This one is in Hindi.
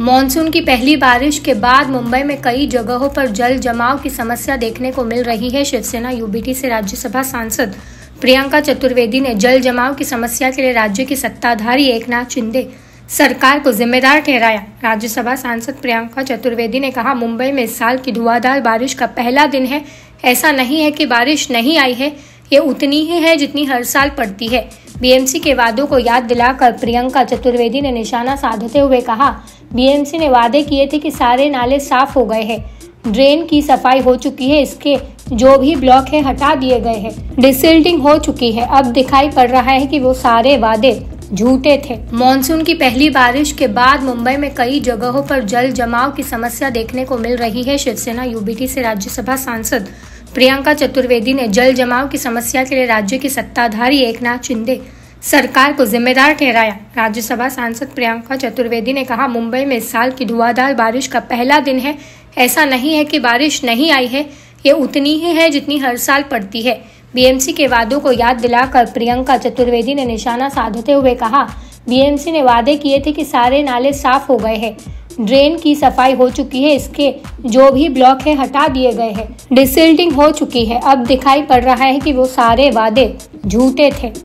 मानसून की पहली बारिश के बाद मुंबई में कई जगहों पर जल जमाव की समस्या देखने को मिल रही है। शिवसेना, यूबीटी से राज्यसभा सांसद प्रियंका चतुर्वेदी ने जल जमाव की समस्या के लिए राज्य की सत्ताधारी एकनाथ शिंदे सरकार को जिम्मेदार ठहराया। राज्यसभा सांसद प्रियंका चतुर्वेदी ने कहा, मुंबई में इस साल की धुआंधार बारिश का पहला दिन है। ऐसा नहीं है कि बारिश नहीं आई है। ये उतनी ही है जितनी हर साल पड़ती है। बीएमसी के वादों को याद दिलाकर प्रियंका चतुर्वेदी ने निशाना साधते हुए कहा बीएमसी ने वादे किए थे कि सारे नाले साफ़ हो गए हैं। ड्रेन की सफ़ाई हो चुकी है, इसके जो भी ब्लॉक है हटा दिए गए हैं। डिसिल्टिंग हो चुकी है। अब दिखाई पड़ रहा है कि वो सारे वादे झूठे थे। मानसून की पहली बारिश के बाद मुंबई में कई जगहों पर जल जमाव की समस्या देखने को मिल रही है। शिवसेना यूबीटी से राज्यसभा सांसद प्रियंका चतुर्वेदी ने जल जमाव की समस्या के लिए राज्य की सत्ताधारी एकनाथ शिंदे सरकार को जिम्मेदार ठहराया। राज्यसभा सांसद प्रियंका चतुर्वेदी ने कहा, मुंबई में साल की धुआंधार बारिश का पहला दिन है। ऐसा नहीं है कि बारिश नहीं आई है। ये उतनी ही है जितनी हर साल पड़ती है। बीएमसी के वादों को याद दिलाकर प्रियंका चतुर्वेदी ने निशाना साधते हुए कहा, बीएमसी ने वादे किए थे कि सारे नाले साफ़ हो गए हैं। ड्रेन की सफ़ाई हो चुकी है, इसके जो भी ब्लॉक है हटा दिए गए हैं। डिसिल्टिंग हो चुकी है। अब दिखाई पड़ रहा है कि वो सारे वादे झूठे थे।